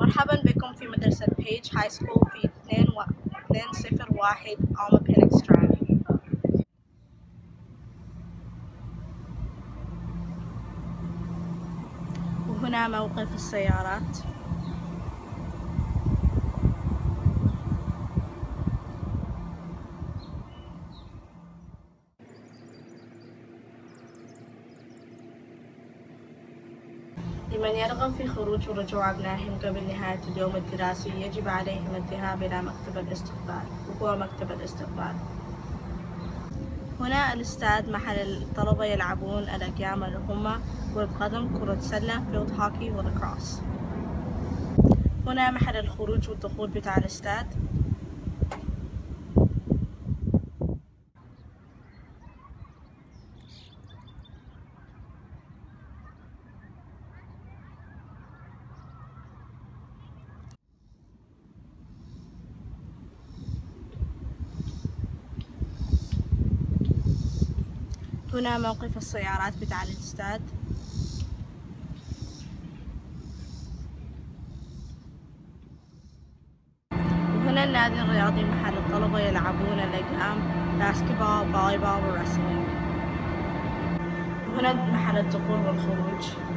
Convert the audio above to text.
مرحبا بكم في مدرسة Page High School في 201 Alma Pinnix Drive وهنا موقف السيارات. لمن يرغب في خروج ورجوع أبنائهم قبل نهاية اليوم الدراسي يجب عليهم الذهاب إلى مكتب الاستقبال وهو مكتب الاستقبال. هنا الاستاد محل الطلبة يلعبون ال games اللي هما كرة قدم كرة سلة field hockey و lacrosse هنا محل الخروج والدخول بتاع الاستاد هنا موقف السيارات بتاع الاستاد وهنا النادي الرياضي محل الطلبة يلعبون الأقهام باسكتبول فوليبول ورسلينج وهنا محل الدخول والخروج.